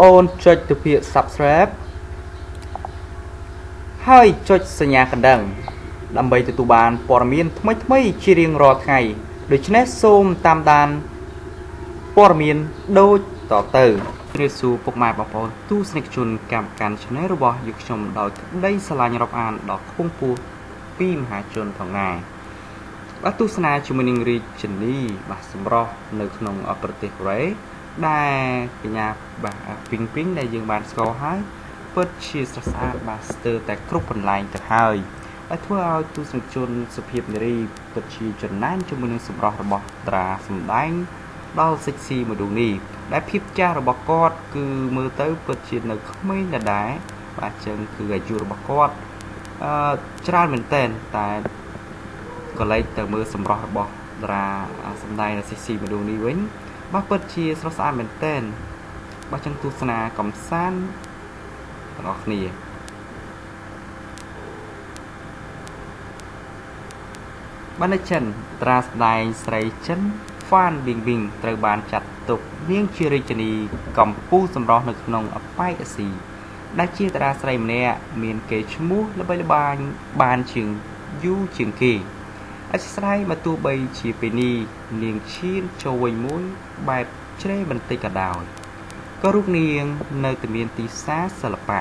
បងអូនចុចទៅពាក្យ Subscribe ហើយចុចសញ្ញាកណ្ដឹង ដើម្បីទទួលបានព័ត៌មានថ្មីៗជារៀងរាល់ថ្ងៃដូច្នេះសូមតាមដានព័ត៌មានដូចតទៅជ្រាបសួរពុកម៉ែបងប្អូនទស្សនិកជនកម្មការ Channel របស់យើងខ្ញុំដោយក្តីស្រឡាញ់រាប់អានដល់ខ្ពង់ខ្ពស់ពីមហាជនផងដែរបាទទស្សនាជាមួយនឹងរាជជនីបាទសម្រស់នៅក្នុងប្រទេសកូរ៉េ ដែលកញ្ញាបាទពីងពីងដែលយើងបានស្គាល់ហើយពិតជាស្រស់ស្អាតបាទស្ទើរតែគ្រប់កន្លែងទៅហើយហើយធ្វើឲ្យទស្សនិកជនសុភាពនារីពិតជាចំណែនជាមួយនឹងសម្រស់របស់តារាសម្ដែងដល់សិចស៊ីមួយដួងនេះដែលភាពចាស់របស់គាត់គឺមើលទៅពិតជានៅក្មេងដដែលបាទចឹងគឺអាយុរបស់គាត់អឺច្រើនមែនតើតែក៏លេចទៅមើលសម្រស់របស់តារាសម្ដែងសិចស៊ីមួយដួងនេះវិញ បាទពិតជាស្រស់ស្អាតមែនទែនបាទចឹងទស្សនាកំសាន្តទាំងអស់គ្នាបាននៅចិនត្រាស្ដែងស្រីចិនហ្វានប៊ីងប៊ីងត្រូវបានចាត់ទុកនាងជារាជិនីកម្ពុជាសម្រស់នៅក្នុងអបែកអាស៊ីដែលជាតារាស្រីម្នាក់មានកេរ្តិ៍ឈ្មោះល្បីល្បាញបានជាងយូរជាងគេ អធិស្ឋានបើទោះបីជាពេលនេះនាងឈានចូលវិញមួយបែបជ្រេបន្តិចក៏ដោយក៏រូបនាងនៅតែមានទីសាសិល្បៈ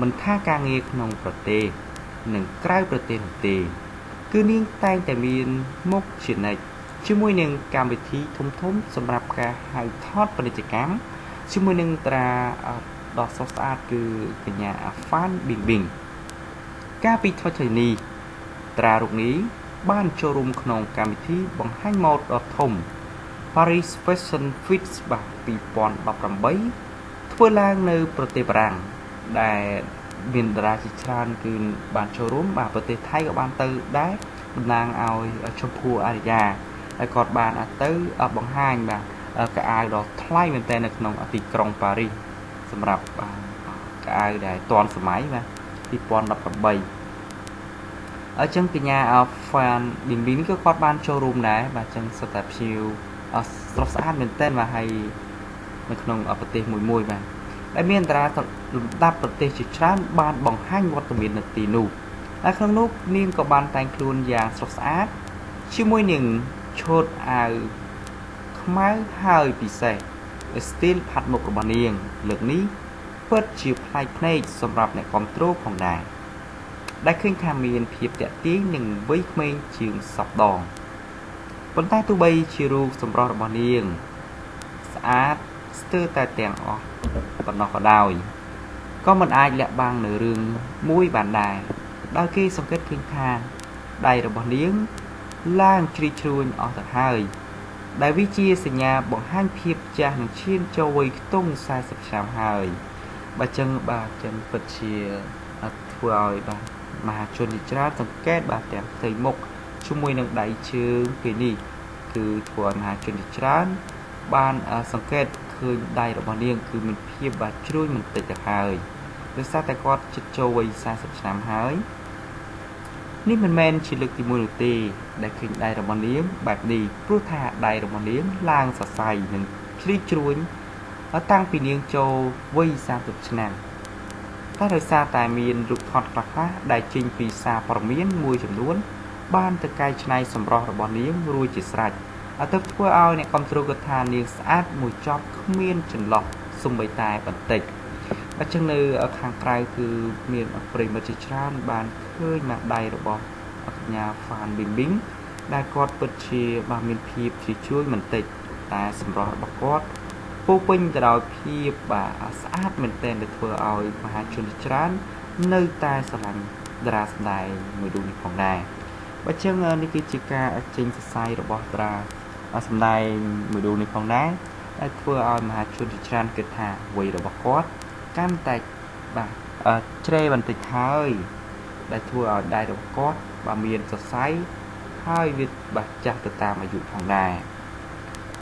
មិនថាការងារក្នុងប្រទេសនិងក្រៅប្រទេសនោះទេ គឺនាងតែងតែមានមុខជានិច្ចជាមួយនឹងកម្មវិធីធំធំសម្រាប់ការហៅថតពាណិជ្ជកម្មជាមួយនឹងត្រាដ៏ស្រស់ស្អាតគឺកញ្ញាអាហ្វានប៊ីងប៊ីងកាលពីថ្មីៗនេះត្រារូបនេះ បានចូលរួមក្នុងកម្មវិធីបង្ហាញម៉ូដដ៏ធំ Paris Fashion Week បាទ2018ធ្វើឡើងនៅប្រទេសបារាំងដែលមានតារាជាច្រើនគឺបានចូលរួមបាទប្រទេសថៃក៏បានទៅដែរតំណាងឲ្យជម្ភូអារិយាហើយគាត់បានទៅបង្ហាញបាទកៅអៅដ៏ថ្លៃមែនទែននៅក្នុងទីក្រុងប៉ារីសសម្រាប់កៅអៅដែលទាន់សម័យបាទ2018 អញ្ចឹងកញ្ញា fan ឌីមីនក៏គាត់បានចូលរួមដែរបាទអញ្ចឹងសុទ្ធតែភ្ញៀវស្រស់ស្អាតមែនទែនបាទហើយនៅក្នុងប្រទេសមួយមួយបាទដែលមានតារាលំដាប់ប្រទេសជាច្រើនបានបង្ហាញវត្តមាននៅទីនោះហើយក្នុងនោះនាងក៏បានតែងខ្លួនយ៉ាងស្រស់ស្អាតជាមួយនឹងឈុតអាវខ្មៅហើយពិសេសស្ទីលផាត់មុខរបស់នាង លើកនេះពិតជាប្លែកភ្នែកសម្រាប់អ្នកគ្រប់គ្រងផងដែរ ដែលឃើញថាមានភាពតាក់ទាញនិងវ័យក្មេងជាងសពដងប៉ុន្តែទោះបីជារូបសម្រស់របស់នាង ស្អាតស្ទើរតែទាំងអស់ប៉ុណ្ណោះក៏ដោយក៏មិនអាចលាក់បាំងនៅរឿងមួយបានដែរដោយគេសង្កេតឃើញថាដៃរបស់នាងឡើងជ្រីជ្រួញអស់ទៅហើយដែលវាជាសញ្ញាបង្ហាញភាពចាស់នឹងឈានចូលវ័យខ្ទង់40ឆ្នាំហើយបើចឹងបាទចឹងពិតជាធ្វើឲ្យបាទ មហាជនជាច្រើនសង្កេតបាទទាំងផ្ទៃមុខជាមួយនឹងដៃជើងពេលនេះគឺធ្វើឲ្យមហាជនជាច្រើនបានសង្កេតឃើញដៃរបស់នាងគឺមានភាពបាទជ្រួញមិនតិចទៅហើយដោយសារតែគាត់ជិតចូលវ័យ40ឆ្នាំហើយនេះមិនមែនជាលើកទី1នោះទេដែលឃើញដៃរបស់នាងបែបនេះព្រោះថាដៃរបស់នាងឡើងសរសៃនិងជ្រីកជ្រួញតាំងពីនាងចូលវ័យ30ឆ្នាំ តែដោយសារតែមានរូបថតខ្លះៗដែលចេញពីសារព័ត៌មានមួយចំនួន បានទៅកែច្នៃសម្រស់របស់នាងរួចជាស្រេចអត់ទៅធ្វើឲ្យអ្នកគ្រប់គ្រងគាត់ថានាងស្អាតមួយចប់គ្មានចន្លោះសំបីតែបន្តិចអញ្ចឹងនៅខាងក្រៅគឺមានប្រិមិត្តជាច្រើនបានឃើញមកដៃរបស់កញ្ញាហ្វានប៊ីងប៊ីងដែលគាត់ពិតជាបានមានភាពជាជួយមិនតិចតែសម្រស់របស់គាត់ ពោពេញទៅដោយភាពបាទស្អាតមែនទែនដែលធ្វើឲ្យមហាជនច្រើននៅតែស្រឡាញ់តារាសម្ដែងមួយរូបនេះផងដែរបើចឹងនេះគឺជាការចេញសរសៃរបស់តារាសម្ដែងមួយរូបនេះផងដែរដែលធ្វើឲ្យមហាជនច្រើនគិតថាវ័យរបស់គាត់កាន់តែបាទជ្រេបន្តិចហើយដែលធ្វើឲ្យដៃរបស់គាត់បាទមានសរសៃហើយវាបាទចាស់ទៅតាមអាយុផងដែរ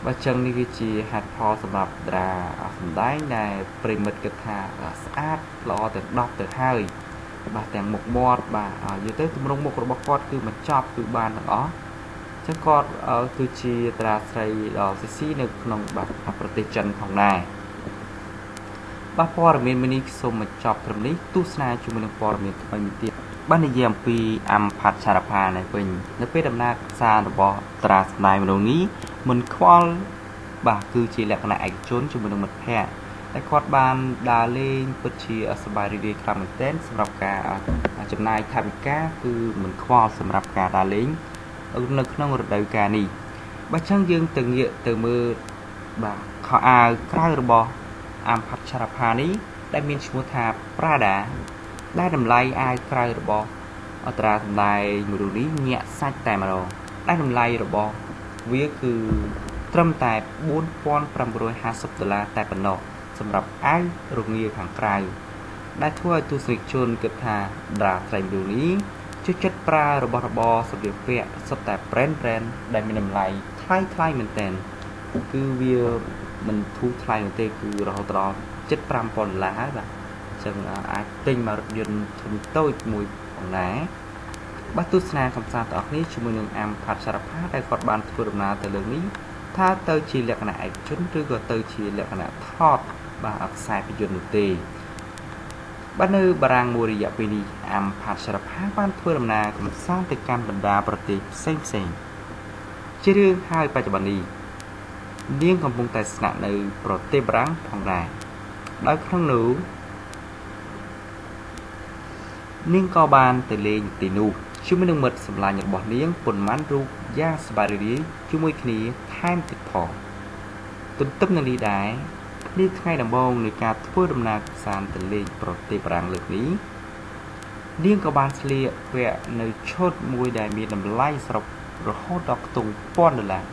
បើចឹងនេះគឺជាហេតុផលសម្រាប់តារាសម្ដែងដែលប្រិមិត្តគិតថាស្អាតល្អទៅ10ទៅហើយបាទទាំងមុខមាត់បាទនិយាយទៅទម្រង់មុខរបស់គាត់គឺមិនចប់គឺបានទាំងអស់ចឹងគាត់គឺជាតារាស្រីដ៏ស៊ីស៊ីនៅក្នុងបាទប្រទេសចិនផងដែរបបាទព័ត៌មានមួយនេះសូមបញ្ចប់ត្រឹមនេះទស្សនាជាមួយនឹងព័ត៌មានថ្មីមួយទៀត បាននិយាយអំពីអមផាត់សារផានេះវិញនៅពេលដំណើរផ្សាររបស់ត្រាស្ដាយមនុស្សនេះមិនខ្វល់បាទគឺជាលក្ខណៈឯកជនជាមួយនឹងមិត្តភ័ក្តិតែគាត់បានដើរលេងពិតជាសប្បាយរីករាយខ្លាំងមែនទែនសម្រាប់ការចំណាយថវិកាគឺមិនខ្វល់សម្រាប់ការដើរលេងនៅក្នុងរដូវកាលនេះបើចឹងយើងទៅងាកទៅមើលបាទខោអាវក្រៅរបស់អាមផាត់ឆារផានេះដែលមានឈ្មោះថា Prada ដែលតម្លៃអាវក្រៅរបស់អត្រាសម្ដែងមួយរូបនេះញាក់សាច់តែម្ដងដែលតម្លៃរបស់វាគឺត្រឹមតែ4550ដុល្លារតែប៉ុណ្ណោះសម្រាប់អាវរងាខាងក្រៅដែលធ្វើឲ្យទស្សនិកជនគិតថាដាត្រៃរូនេះជួយចិត្តប្រើរបស់របរសម្ភារពាក់សុទ្ធតែ brand brand ដែលមានតម្លៃថ្លៃថ្លៃមែនទែនគឺវាមិនធូរថ្លៃនោះទេគឺរហូតដល់75,000ដុល្លារហើយបាទអញ្ចឹងអាចទិញមករថយន្តធំតូចមួយផងដែរបាទទស្សនាកំសាន្តទាំងអស់គ្នាជាមួយនឹងអាមផាត់សារផាដែលគាត់បានធ្វើដំណើរទៅលើនេះថាទៅជាលក្ខណៈឯកជនឬក៏ទៅជាលក្ខណៈថតបាទខ្សែភាពយន្តនោះទេបាទនៅបារាំងមួយរយៈពេលនេះអាមផាត់សារផាបានធ្វើដំណើរកំសាន្តទៅកាន់បណ្ដាប្រទេសផ្សេងផ្សេងជារឿងហើយបច្ចុប្បន្ននេះនាងកំពុងតែស្នាក់នៅប្រទេសបារាំងផងដែរដោយក្នុងនោះ នាងក៏បានទៅលេងទីនោះជាមួយនឹងមិត្តសម្លាញ់របស់នាងប៉ុន្មានរូបយ៉ាងសប្បាយរីករាយជាមួយគ្នាថែមទៀតផងទន្ទឹមនឹងនេះដែរនាថ្ងៃដំបូងនៃការធ្វើដំណើរកម្សាន្តទៅលេងប្រទេសបារាំងលើកនេះនាងក៏បានស្លៀកពាក់នៅឈុតមួយដែលមានតម្លៃសរុបរហូតដល់ខ្ទង់1000ដុល្លារ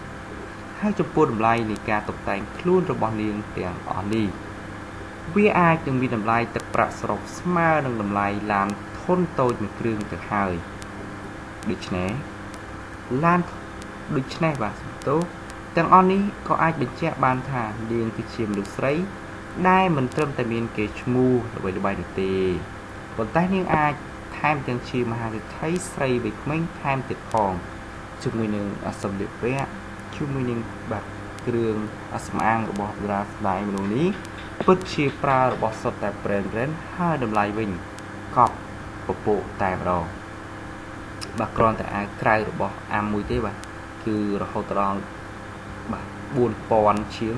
ហើយចំពោះតម្លៃនៃការតុបតែងខ្លួនរបស់នាងទាំងអស់នេះវាអាចនឹងមានតម្លៃទឹកប្រាក់សរុបស្មើនឹងតម្លៃឡាន ធុនតូចមួយគ្រឿងទៅហើយដូច្នេះឡានដូច្នេះបាទសំទោទាំងអស់នេះក៏អាចបញ្ជាក់បានថានាងគឺជាមនុស្សស្រី ដែលមិនត្រឹមតែមានកេរ្តិ៍ឈ្មោះល្បីល្បាញនោះទេប៉ុន្តែនាងអាចថែមទាំងជាមហាសេដ្ឋីស្រីវ័យក្មេងថែមទៀតផងជាមួយនឹងសម្លៀកពាក់ជាមួយនឹងបាទគ្រឿងសម្អាងរបស់តារាស្ដាយមនុស្សនេះពិតជាប្រើរបស់សុទ្ធតែ brand brand ហើយតម្លៃវិញកប់ ពពកតែម្ដងបាទគ្រាន់តែអាវក្រៅរបស់អាមមួយទេបាទគឺរហូតដល់បាទ4000ជាង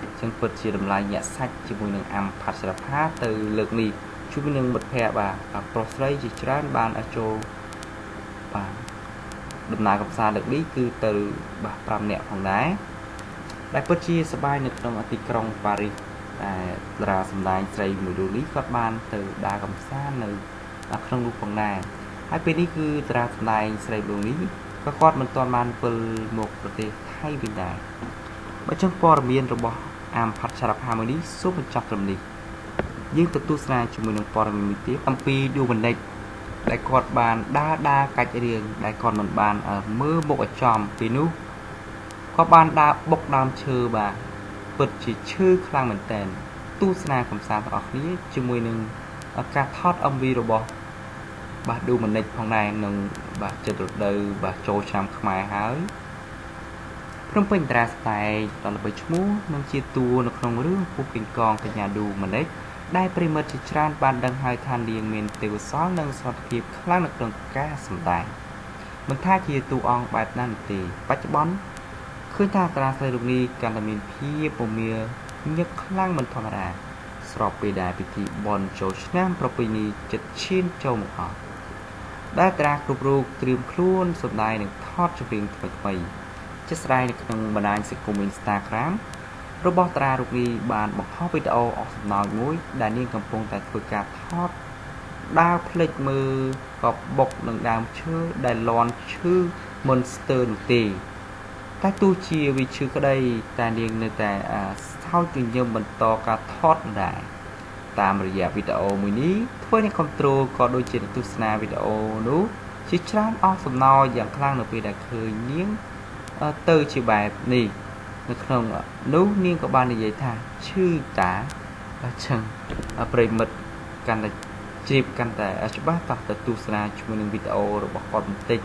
អញ្ចឹងពិតជាតម្លៃញាក់សាច់ជាមួយនឹងអាំផាត់ស្រាផាទៅលើកនេះជួយនឹងមិត្តភ័ក្តិបាទប្រុសស្រីជាច្រើនបានចូលបាទដំណើរកំសាន្តលើកនេះគឺទៅបាទ5នាក់ផងដែរដែលពិតជាសប្បាយនៅក្នុងទីក្រុងប៉ារីសតែតារាសម្ដែងស្រីមួយរូបនេះគាត់បានទៅដើរកំសាន្តនៅ ក្នុងនោះផងដែរហើយពេលនេះគឺតារាសម្ដែងស្រីរូបនេះក៏គាត់មិនទាន់បានវិលមកប្រទេសថៃវិញដែរបើចឹងព័ត៌មានរបស់អាមផាត់សារផាមួយនេះសូមបញ្ចប់ត្រឹមនេះយើងទៅទស្សនាជាមួយនឹងព័ត៌មានមួយទៀតអំពីឌូវនិចដែលគាត់បានដើរដើរកាច់រៀងដែលគាត់មិនបានមើលមុខឲ្យចំពីនោះគាត់បានដើរបុកដើមឈើបាទពិតជាឈឺខ្លាំងមែនតើទស្សនាកំសាន្តទាំងអស់គ្នាជាមួយនឹងការថត MV របស់ បាទឌូម៉ានិចផងដែរនឹងបាទចិត្តរដូវបាទចូលឆ្នាំខ្មែរហើយព្រមពេញតារាស្តែកដល់ល្បីឈ្មោះនឹងជាតួនៅក្នុងរឿងពូគីងកងកញ្ញាឌូម៉ានិចដែលប្រិមិត្តជាច្រើនបានដឹងហើយថានាងមានទេវសោលនិងសមត្ថភាពខ្លាំងនៅក្នុងការសម្ដែងមិនថាជាតួអង្គបែបណានោះទេបច្ចុប្បន្នឃើញថាតារាស្រីរូបនេះកាន់តែមានភាពពមាញឹកខ្លាំងមិនធម្មតាស្របពេលដែលពិធីបន់ចូលឆ្នាំប្រពៃណីចិត្តឈានចូលមកអស់ ដែលតារាគ្រប់រូបត្រៀមខ្លួនសម្ដែងនឹងថតចម្រៀងថ្មីថ្មីជាស្ដែងនៅក្នុងបណ្ដាញសង្គម Instagram របស់តារារូបនេះបានបង្ហោះវីដេអូអស់សំណោចមួយ ដែលនាងកំពុងតែធ្វើការថតដើរផ្លេចមើលក៏បុកនឹងដើមឈើដែលលន់ឈឺ Monster នោះទេតែទោះជាវាឈឺក្តីតែនាងនៅតែស្ោតញញឹមបន្តការថតដែរ តាមរយៈវីដេអូមួយនេះធ្វើអ្នកគ្រប់គ្រងក៏ដូចជាទស្សនាវីដេអូនោះជាច្រើនអស់សំណើយ៉ាងខ្លាំងនៅពេលដែលឃើញនាងទៅជាបែបនេះនៅក្នុងនោះនាងក៏បាននិយាយថាឈឺតាអញ្ចឹងប្រិមិត្តកាន់តែជ្រាបកាន់តែច្បាស់តោះទៅទស្សនាជាមួយនឹងវីដេអូរបស់គាត់បន្តិច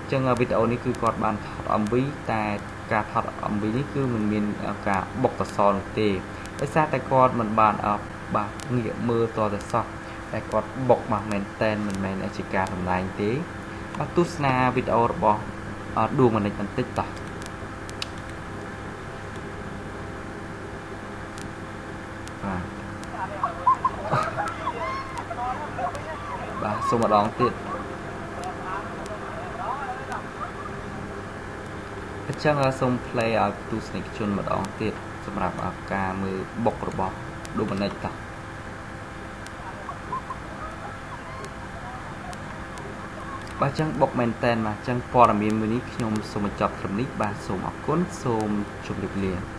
អញ្ចឹងវីដេអូនេះគឺគាត់បានថត MV តែការថត MV នេះគឺមិនមានការបុកកសលនោះទេដោយសារតែគាត់មិនបាន បាទងាកមើលតតែសោះតែគាត់បុកមកមែនតែនមិនមែនជាការសម្ដែងទេបាទទស្សនាវីដេអូរបស់ដួងមនិចបន្តិចតោះបាទបាទសូមម្ដងទៀតអញ្ចឹងសូម play ឲ្យទស្សនិកជនម្ដងទៀតសម្រាប់ការមើលបុករបស់ ដូម៉ានិកតោះបាទចឹងបុកមែនតែនបាទចឹងព័ត៌មានមួយនេះខ្ញុំសូមបញ្ចប់ត្រឹមនេះបាទសូមអរគុណសូមជម្រាបលា